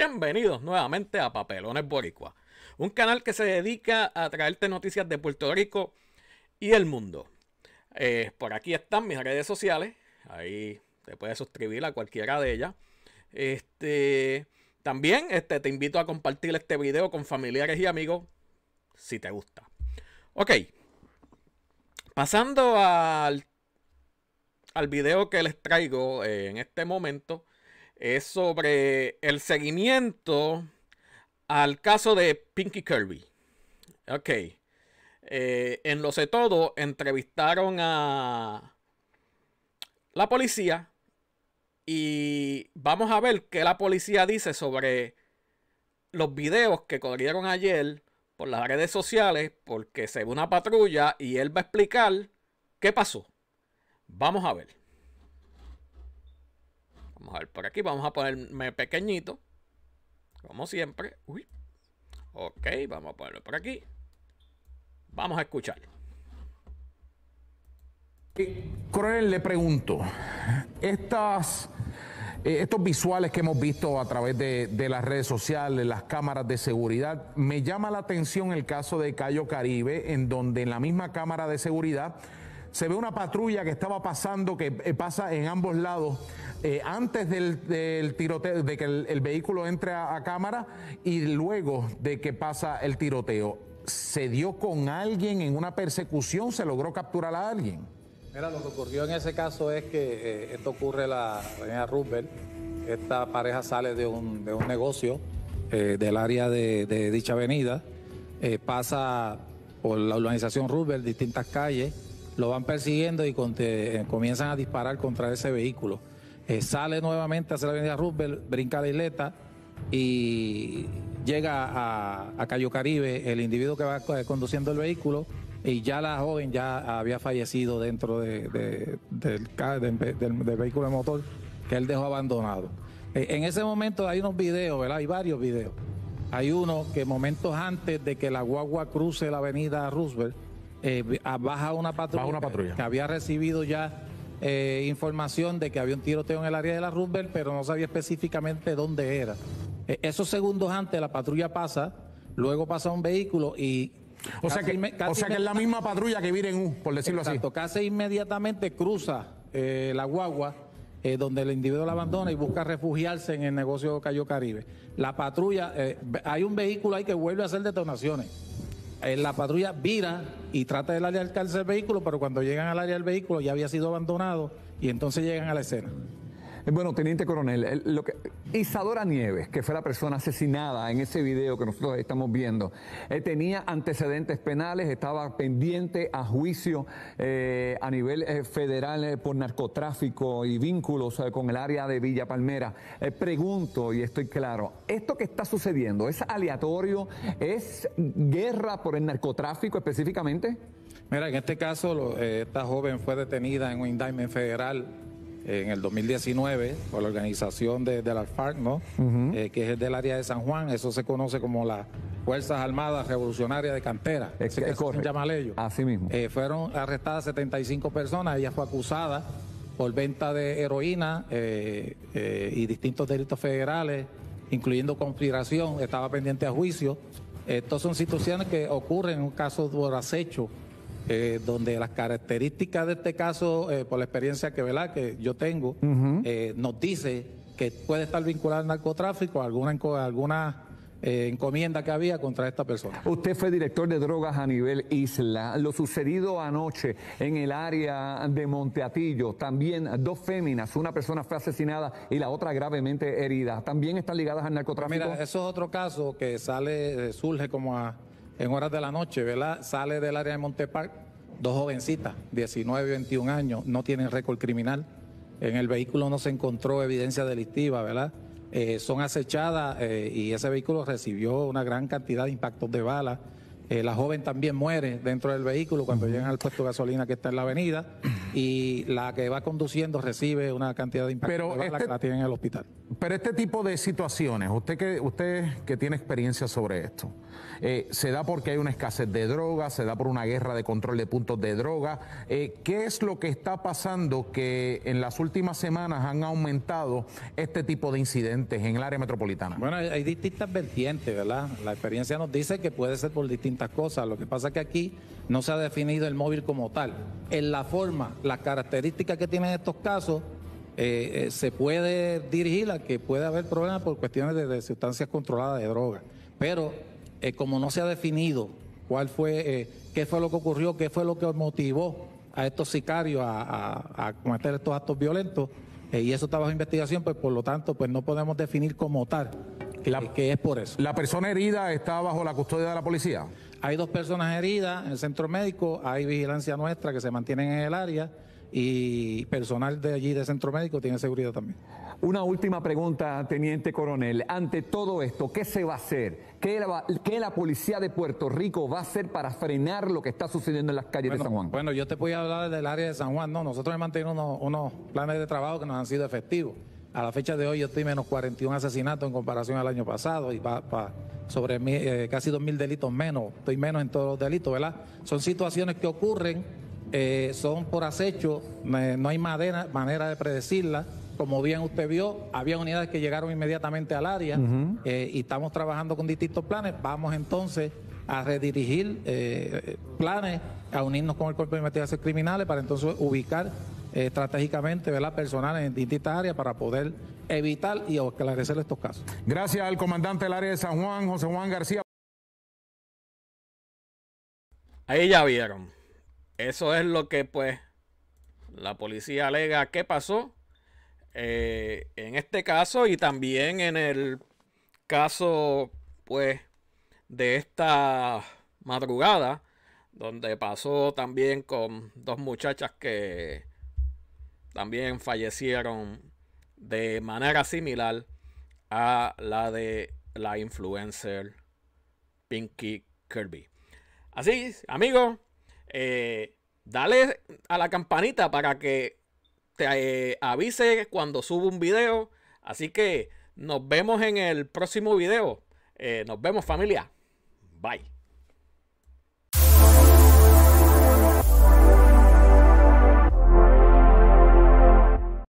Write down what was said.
Bienvenidos nuevamente a Papelones Boricua, un canal que se dedica a traerte noticias de Puerto Rico y el mundo. Eh, por aquí están mis redes sociales, ahí te puedes suscribir a cualquiera de ellas. Este, también este, te invito a compartir este video con familiares y amigos si te gusta. Ok, pasando al, al video que les traigo eh, en este momento es sobre el seguimiento al caso de Pinky Kirby. Ok. Eh, en Lo sé todo entrevistaron a la policía y vamos a ver qué la policía dice sobre los videos que corrieron ayer por las redes sociales porque se ve una patrulla y él va a explicar qué pasó. Vamos a ver. Vamos a ver por aquí. Vamos a ponerme pequeñito. Como siempre. Uy. Ok, vamos a ponerlo por aquí. Vamos a escuchar. Coronel, le pregunto, estas, eh, estos visuales que hemos visto a través de, de, las redes sociales, las cámaras de seguridad, me llama la atención el caso de Cayo Caribe, en donde en la misma cámara de seguridad se ve una patrulla que estaba pasando, que eh, pasa en ambos lados, eh, antes del, tiroteo, de que el, vehículo entre a, cámara y luego de que pasa el tiroteo. ¿Se dio con alguien en una persecución? ¿Se logró capturar a alguien? Mira, lo que ocurrió en ese caso es que eh, esto ocurre la avenida Roosevelt. Esta pareja sale de un, de un negocio del área de, de dicha avenida, pasa por la urbanización Roosevelt, distintas calles, lo van persiguiendo y conte, comienzan a disparar contra ese vehículo. sale nuevamente hacia la avenida Roosevelt, brinca la isleta y llega a, Cayo Caribe el individuo que va conduciendo el vehículo y ya la joven ya había fallecido dentro de, de, del, del, vehículo de motor que él dejó abandonado. Eh, en ese momento hay unos videos, ¿verdad? Hay varios videos. Hay uno que momentos antes de que la guagua cruce la avenida Roosevelt, eh, baja una patrulla, baja una patrulla. que había recibido ya eh, información de que había un tiroteo en el área de la Roosevelt, pero no sabía específicamente dónde era. Eh, esos segundos antes la patrulla pasa, luego pasa un vehículo y o sea, que, o sea que es la misma patrulla que viene en U, por decirlo Exacto, así. Casi inmediatamente cruza eh, la guagua, eh, donde el individuo la abandona y busca refugiarse en el negocio Cayo Caribe. La patrulla, eh, hay un vehículo ahí que vuelve a hacer detonaciones. Eh, la patrulla vira y trata de darle alcance al vehículo, pero cuando llegan al área del vehículo ya había sido abandonado y entonces llegan a la escena. Bueno, teniente coronel, Isadora Nieves, que fue la persona asesinada en ese video que nosotros estamos viendo, eh, tenía antecedentes penales, estaba pendiente a juicio eh, a nivel eh, federal por narcotráfico y vínculos con el área de Villa Palmera. pregunto, y estoy claro, ¿esto que está sucediendo es aleatorio? ¿Es guerra por el narcotráfico específicamente? Mira, en este caso, esta joven fue detenida en un indictment federal en el 2019 por la organización de, de la FARC, ¿no? Uh -huh. eh, que es del área de San Juan, eso se conoce como las Fuerzas Armadas Revolucionarias de Cantera, es, es se llama ellos. Así mismo. Eh, fueron arrestadas 75 personas, ella fue acusada por venta de heroína eh, eh, y distintos delitos federales, incluyendo conspiración, estaba pendiente a juicio. Estas son situaciones que ocurren en un caso por acecho eh, donde las características de este caso, eh, por la experiencia que, ¿verdad? que yo tengo, uh -huh. eh, nos dice que puede estar vinculado al narcotráfico, alguna, alguna eh, encomienda que había contra esta persona. Usted fue director de drogas a nivel isla. Lo sucedido anoche en el área de Monteatillo, también dos féminas, una persona fue asesinada y la otra gravemente herida. ¿También están ligadas al narcotráfico? Mira, eso es otro caso que sale, surge como a en horas de la noche, ¿verdad? Sale del área de Montepark, dos jovencitas, 19 y 21 años, no tienen récord criminal. En el vehículo no se encontró evidencia delictiva, ¿verdad? Eh, son acechadas eh, y ese vehículo recibió una gran cantidad de impactos de balas. Eh, la joven también muere dentro del vehículo cuando llegan al puesto de gasolina que está en la avenida. Y la que va conduciendo recibe una cantidad de impacto Pero de este- que la tiene en el hospital. Pero este tipo de situaciones, usted que, usted que tiene experiencia sobre esto, eh, ¿se da porque hay una escasez de drogas? ¿Se da por una guerra de control de puntos de droga? Eh, ¿Qué es lo que está pasando que en las últimas semanas han aumentado este tipo de incidentes en el área metropolitana? Bueno, hay, hay distintas vertientes, ¿verdad? La experiencia nos dice que puede ser por distintas cosas. Lo que pasa es que aquí no se ha definido el móvil como tal. En la forma, las características que tienen estos casos, eh, eh, se puede dirigir a que puede haber problemas por cuestiones de, sustancias controladas de droga. Pero eh, como no se ha definido cuál fue, qué fue lo que ocurrió, qué fue lo que motivó a estos sicarios a, cometer estos actos violentos, y eso está bajo investigación, pues por lo tanto, pues no podemos definir como tal La- que es por eso. ¿La persona herida está bajo la custodia de la policía? Hay dos personas heridas en el centro médico, hay vigilancia nuestra que se mantienen en el área y personal de allí de centro médico tiene seguridad también. Una última pregunta, teniente coronel. Ante todo esto, ¿qué se va a hacer? ¿Qué la, qué la policía de Puerto Rico va a hacer para frenar lo que está sucediendo en las calles de San Juan? Bueno, yo te voy a hablar del área de San Juan. No, nosotros hemos mantenido unos, unos planes de trabajo que nos han sido efectivos. A la fecha de hoy yo estoy menos 41 asesinatos en comparación al año pasado y pa- pa- sobre eh, casi 2.000 delitos menos. Estoy menos en todos los delitos, ¿verdad? Son situaciones que ocurren, eh, son por acecho, no hay manera, manera de predecirlas. Como bien usted vio, había unidades que llegaron inmediatamente al área eh, y estamos trabajando con distintos planes. Vamos entonces a redirigir eh, planes, a unirnos con el Cuerpo de Investigaciones Criminales para entonces ubicar eh, estratégicamente ¿verdad? personal en distintas áreas para poder evitar y esclarecer estos casos. Gracias al comandante del área de San Juan, José Juan García. Ahí ya vieron. Eso es lo que pues la policía alega que pasó eh, en este caso y también en el caso pues de esta madrugada donde pasó también con dos muchachas que también fallecieron de manera similar a la de la influencer Pinky Kirby. Así, amigo, eh, dale a la campanita para que te eh, avise cuando subo un video. Así que nos vemos en el próximo video. Eh, nos vemos familia. Bye.